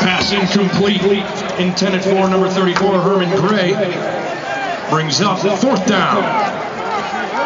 Pass incomplete. Intended for number 34, Herman Gray. Brings up fourth down.